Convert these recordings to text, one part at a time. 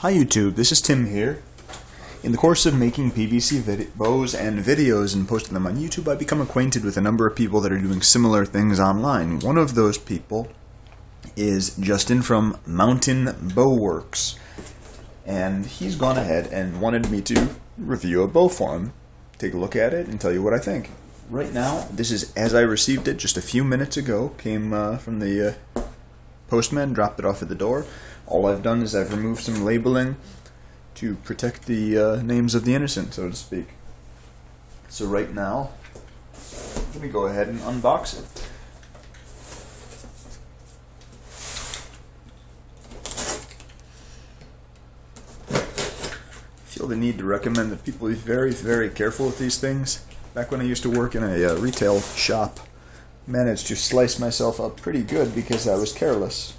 Hi YouTube, this is Tim here. In the course of making PVC bows and videos and posting them on YouTube, I've become acquainted with a number of people that are doing similar things online. One of those people is Justin from Mountain Bow Works. And he's gone ahead and wanted me to review a bow for him, take a look at it, and tell you what I think. Right now, this is as I received it just a few minutes ago, came uh, from the uh, postman, dropped it off at the door. All I've done is I've removed some labeling to protect the uh, names of the innocent, so to speak. So right now, let me go ahead and unbox it. feel the need to recommend that people be very, very careful with these things. Back when I used to work in a uh, retail shop, managed to slice myself up pretty good because I was careless.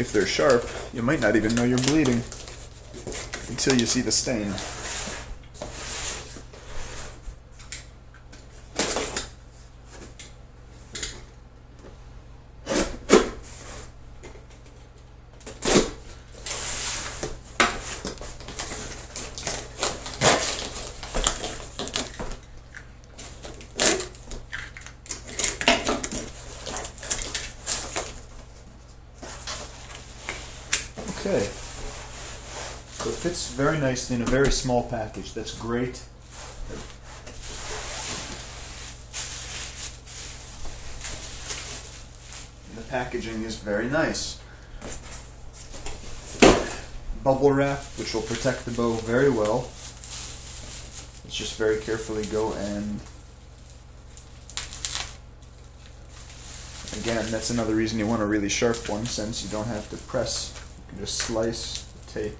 If they're sharp, you might not even know you're bleeding until you see the stain. Okay. So it fits very nicely in a very small package. That's great. And the packaging is very nice. Bubble wrap, which will protect the bow very well. Let's just very carefully go and Again, that's another reason you want a really sharp one since you don't have to press. You can just slice the tape.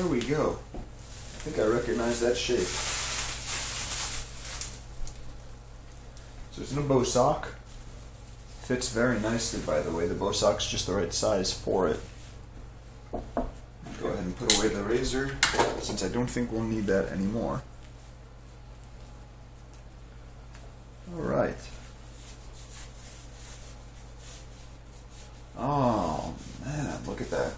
There we go. I think I recognize that shape. So it's in a bow sock. Fits very nicely, by the way. The bow sock's just the right size for it. Go ahead and put away the razor, since I don't think we'll need that anymore. Alright. Oh, man, look at that.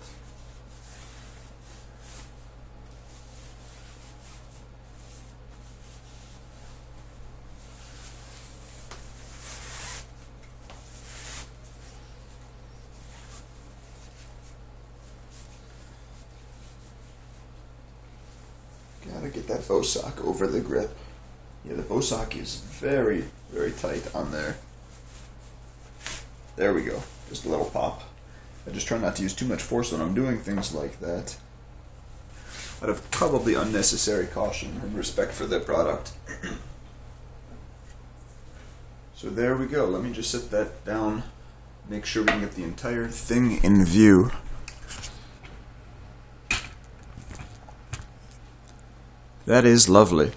Gotta get that bow sock over the grip. Yeah, the bow sock is very, very tight on there. There we go. Just a little pop. I just try not to use too much force when I'm doing things like that. Out of probably unnecessary caution and respect for the product. so there we go. Let me just set that down. Make sure we can get the entire thing in view. That is lovely. You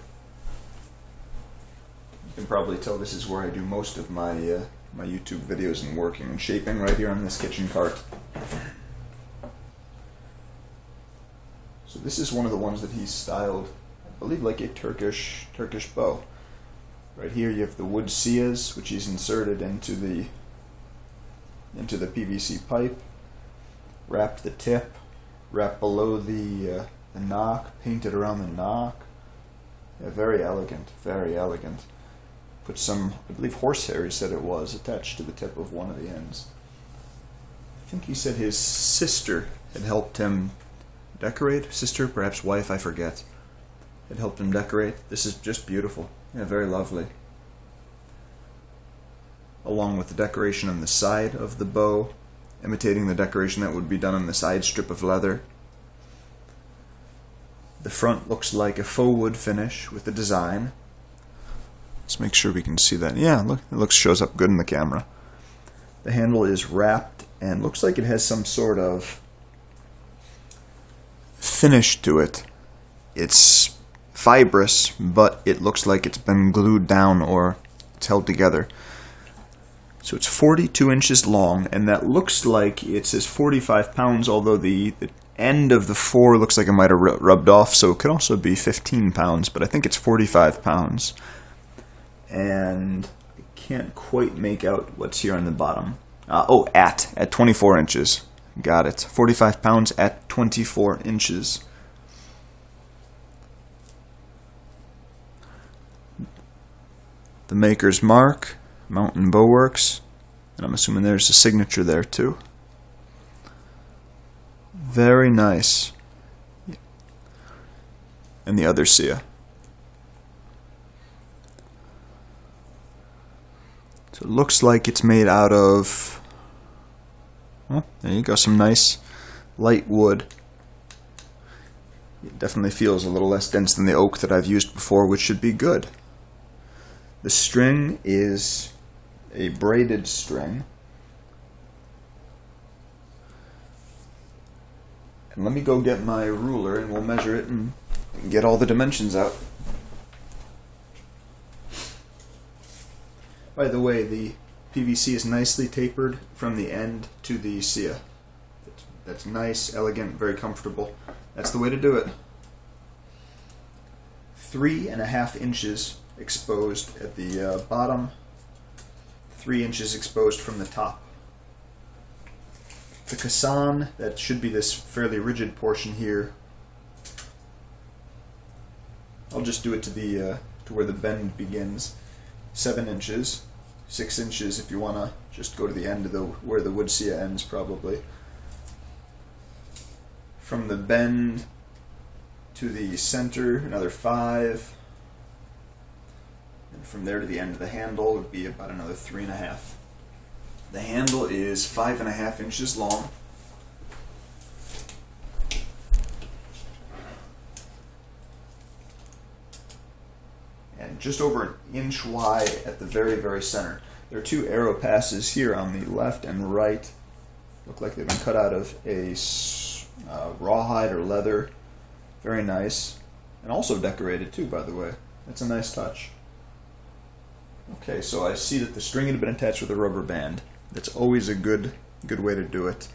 can probably tell this is where I do most of my uh, my YouTube videos and working and shaping right here on this kitchen cart. So this is one of the ones that he's styled, I believe, like a Turkish Turkish bow. Right here you have the wood siyahs, which he's inserted into the into the PVC pipe. Wrapped the tip, wrapped below the uh, the nock, painted around the nock. Yeah, very elegant, very elegant. Put some, I believe horsehair he said it was, attached to the tip of one of the ends. I think he said his sister had helped him decorate. Sister, perhaps wife, I forget. Had helped him decorate. This is just beautiful. Yeah, very lovely. Along with the decoration on the side of the bow, imitating the decoration that would be done on the side strip of leather. The front looks like a faux wood finish with the design. Let's make sure we can see that. Yeah, look, it looks shows up good in the camera. The handle is wrapped and looks like it has some sort of finish to it. It's fibrous, but it looks like it's been glued down or it's held together. So it's 42 inches long, and that looks like it says 45 pounds, although the, the end of the 4 looks like it might have rubbed off, so it could also be 15 pounds, but I think it's 45 pounds. And I can't quite make out what's here on the bottom. Uh, oh, at, at 24 inches. Got it. 45 pounds at 24 inches. The maker's mark, Mountain Bowworks, and I'm assuming there's a signature there too. Very nice. And the other siyah. So it looks like it's made out of well, there you go, some nice light wood. It definitely feels a little less dense than the oak that I've used before, which should be good. The string is a braided string. And let me go get my ruler and we'll measure it and get all the dimensions out. By the way, the PVC is nicely tapered from the end to the siyah. That's, nice, elegant, very comfortable. That's the way to do it. Three and a half inches exposed at the uh, bottom, three inches exposed from the top. The caisson, that should be this fairly rigid portion here, I'll just do it to the uh, to where the bend begins, seven inches six inches if you want to just go to the end of the where the wood siyah ends probably. From the bend to the center, another five. And from there to the end of the handle would be about another three and a half. The handle is five and a half inches long. and just over an inch wide at the very, very center. There are two arrow passes here on the left and right. Look like they've been cut out of a uh, rawhide or leather. Very nice. And also decorated too, by the way. That's a nice touch. Okay, so I see that the string had been attached with a rubber band. That's always a good, good way to do it.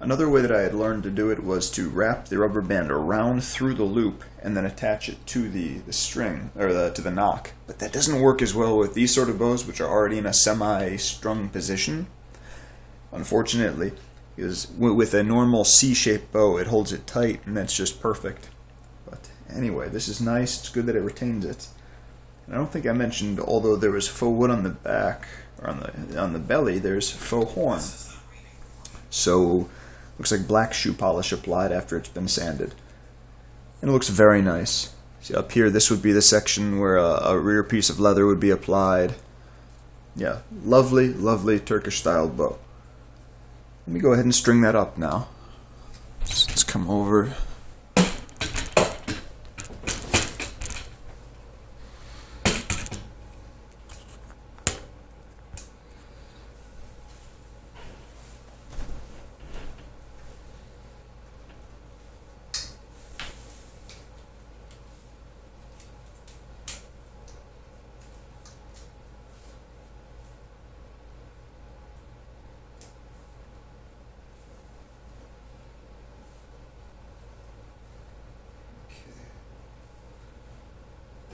Another way that I had learned to do it was to wrap the rubber band around through the loop and then attach it to the, the string, or the, to the nock. But that doesn't work as well with these sort of bows, which are already in a semi-strung position. Unfortunately, because with a normal C-shaped bow, it holds it tight, and that's just perfect. But anyway, this is nice. It's good that it retains it. And I don't think I mentioned, although there was faux wood on the back, on the, on the belly, there's faux horn. So Looks like black shoe polish applied after it's been sanded. And it looks very nice. See up here, this would be the section where a, a rear piece of leather would be applied. Yeah, lovely, lovely Turkish style bow. Let me go ahead and string that up now. let's come over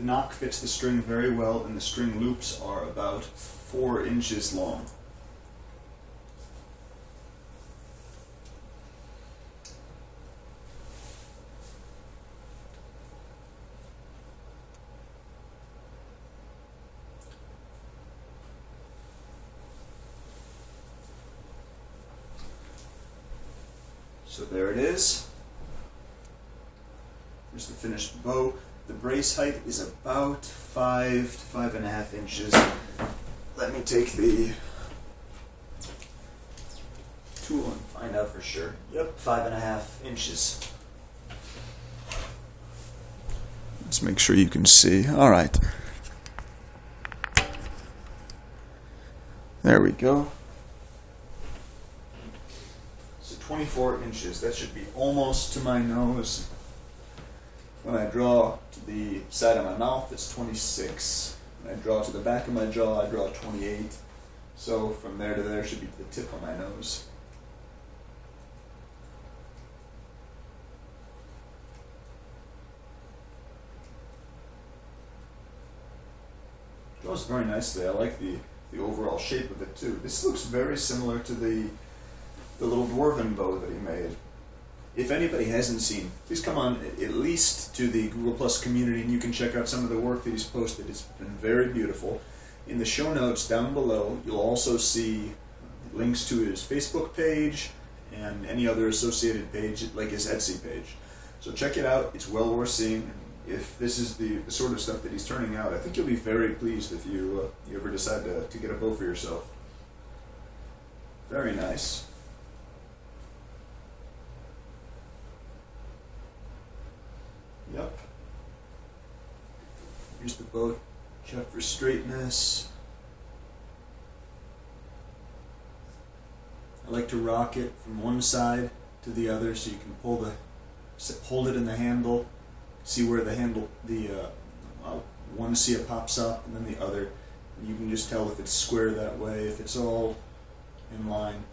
The nock fits the string very well, and the string loops are about four inches long. So there it is. Here's the finished bow. The height is about five to five and a half inches. Let me take the tool and find out for sure. Yep, five and a half inches. Let's make sure you can see. All right. There we go. So 24 inches. That should be almost to my nose. When I draw to the side of my mouth, it's 26. When I draw to the back of my jaw, I draw 28. So from there to there should be the tip of my nose. Draws very nicely. I like the, the overall shape of it too. This looks very similar to the the little dwarven bow that he made. If anybody hasn't seen, please come on at least to the Google Plus community and you can check out some of the work that he's posted. It's been very beautiful. In the show notes down below, you'll also see links to his Facebook page and any other associated page, like his Etsy page. So check it out. It's well worth seeing. If this is the, the sort of stuff that he's turning out, I think you'll be very pleased if you uh, you ever decide to, to get a bow for yourself. Very nice. Yep. Here's the boat. Check for straightness. I like to rock it from one side to the other so you can pull the hold it in the handle, see where the handle the uh, one see it pops up and then the other. You can just tell if it's square that way, if it's all in line.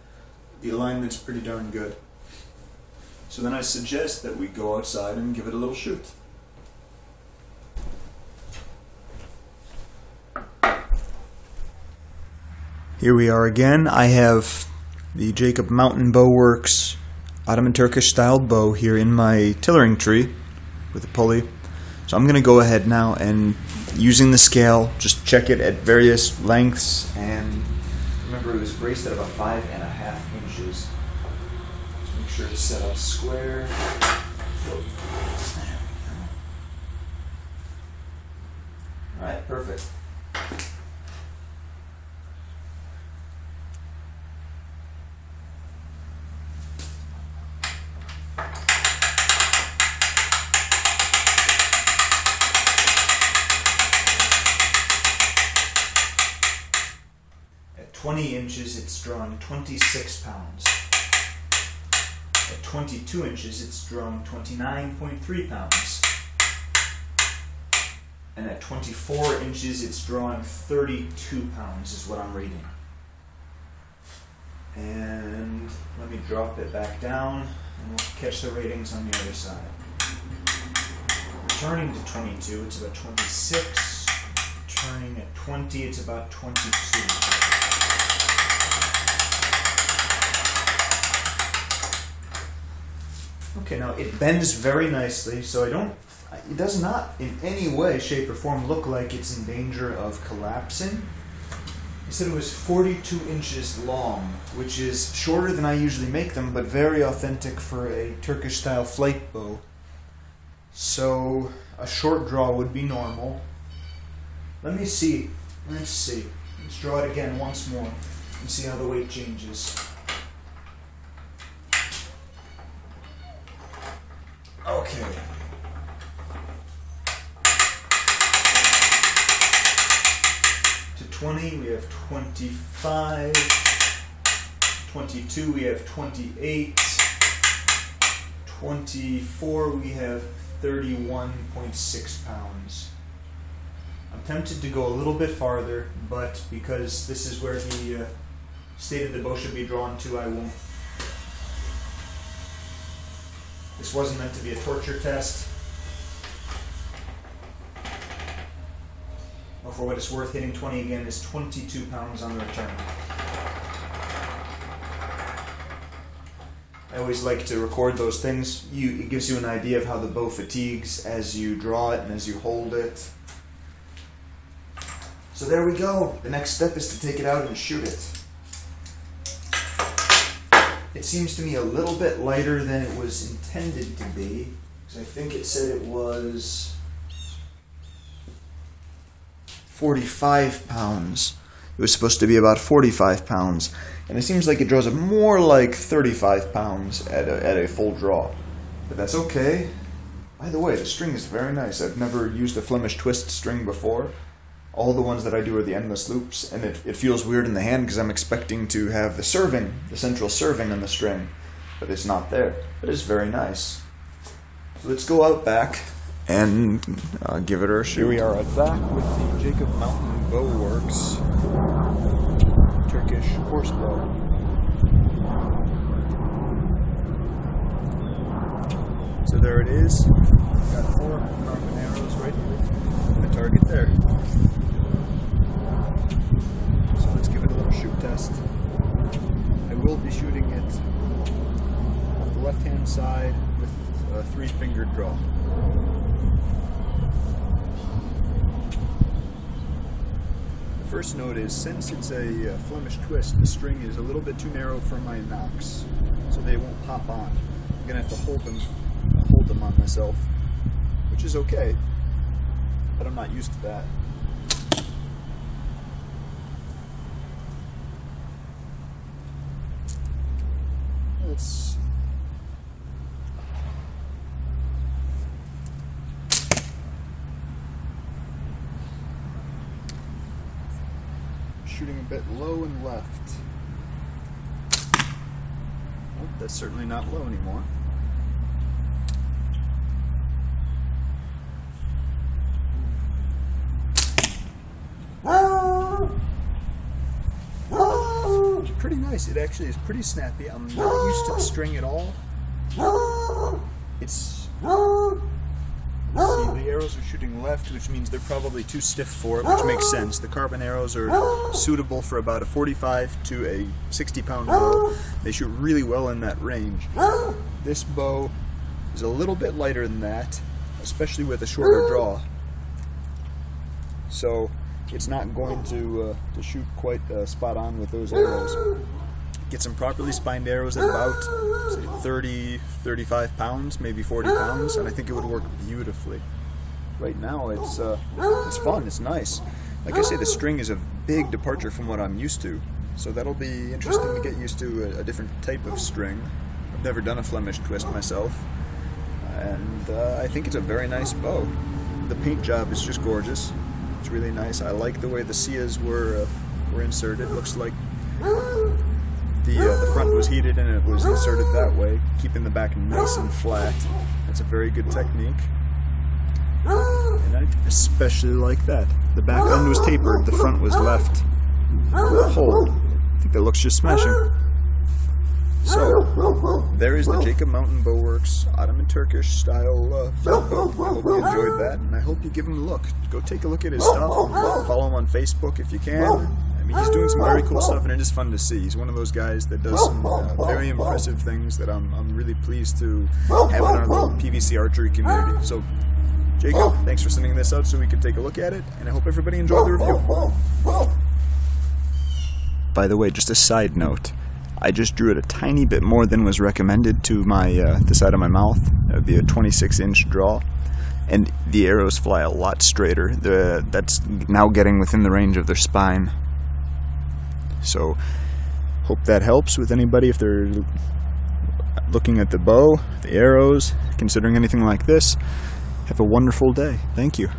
The alignment's pretty darn good. So then I suggest that we go outside and give it a little shoot. Here we are again. I have the Jacob Mountain Bow Works Ottoman Turkish styled bow here in my tillering tree with a pulley. So I'm going to go ahead now and using the scale, just check it at various lengths and remember it was braced at about five and a half inches sure to set up square. All right, perfect. At 20 inches, it's drawing 26 pounds. At 22 inches, it's drawing 29.3 pounds. And at 24 inches, it's drawing 32 pounds, is what I'm reading. And let me drop it back down, and we'll catch the ratings on the other side. Returning to 22, it's about 26. Turning at 20, it's about 22. Okay, now it bends very nicely, so I don't, it does not in any way, shape, or form look like it's in danger of collapsing. He said it was 42 inches long, which is shorter than I usually make them, but very authentic for a Turkish style flight bow. So a short draw would be normal. Let me see. Let's see. Let's draw it again once more and see how the weight changes. Okay. To 20, we have 25. 22, we have 28. 24, we have 31.6 pounds. I'm tempted to go a little bit farther, but because this is where the uh, state of the bow should be drawn to, I won't This wasn't meant to be a torture test. Well, for what it's worth, hitting 20 again is 22 pounds on the return. I always like to record those things. You, it gives you an idea of how the bow fatigues as you draw it and as you hold it. So there we go. The next step is to take it out and shoot it. It seems to me a little bit lighter than it was intended to be, because I think it said it was 45 pounds. it was supposed to be about 45 pounds, and it seems like it draws up more like 35 pounds at a, at a full draw. But that's okay. By the way, the string is very nice. I've never used a Flemish twist string before. All the ones that I do are the endless loops, and it, it feels weird in the hand because I'm expecting to have the serving, the central serving on the string, but it's not there. But it's very nice. So let's go out back and uh, give it a shoot. Here we are at back with the Jacob Mountain Bow Works Turkish horse bow. So there it is. Got four carbon arrows right here. The target there. So shoot test. I will be shooting it on the left hand side with a three finger draw. The first note is since it's a uh, Flemish twist, the string is a little bit too narrow for my nocks, so they won't pop on. I'm gonna have to hold them, hold them on myself, which is okay, but I'm not used to that. Shooting a bit low and left. Oh, that's certainly not low anymore. Pretty nice. It actually is pretty snappy. I'm not used to the string at all. It's See, the arrows are shooting left, which means they're probably too stiff for it, which makes sense. The carbon arrows are suitable for about a 45 to a 60 pound bow. They shoot really well in that range. This bow is a little bit lighter than that, especially with a shorter draw. So it's not going to, uh, to shoot quite uh, spot on with those arrows. Get some properly spined arrows at about say 30, 35 pounds, maybe 40 pounds, and I think it would work beautifully. Right now, it's uh, it's fun, it's nice. Like I say, the string is a big departure from what I'm used to, so that'll be interesting to get used to a, a different type of string. I've never done a Flemish twist myself, and uh, I think it's a very nice bow. The paint job is just gorgeous. It's really nice. I like the way the siyahs were uh, were inserted. Looks like the, uh, the front was heated and it was inserted that way, keeping the back nice and flat. That's a very good technique. And I especially like that. The back end was tapered, the front was left whole. I think that looks just smashing. So, there is the Jacob Mountain Bowworks Ottoman Turkish style uh. Hope you enjoyed that, and I hope you give him a look. Go take a look at his stuff. Follow him on Facebook if you can. I mean, he's doing some very cool stuff, and it is fun to see. He's one of those guys that does some uh, very impressive things that I'm, I'm really pleased to have in our little PVC archery community. So, Jacob, thanks for sending this out so we could take a look at it, and I hope everybody enjoyed the review. By the way, just a side note. I just drew it a tiny bit more than was recommended to my uh, the side of my mouth. That would be a 26 inch draw and the arrows fly a lot straighter. The, that's now getting within the range of their spine. So, hope that helps with anybody if they're looking at the bow, the arrows, considering anything like this. Have a wonderful day. Thank you.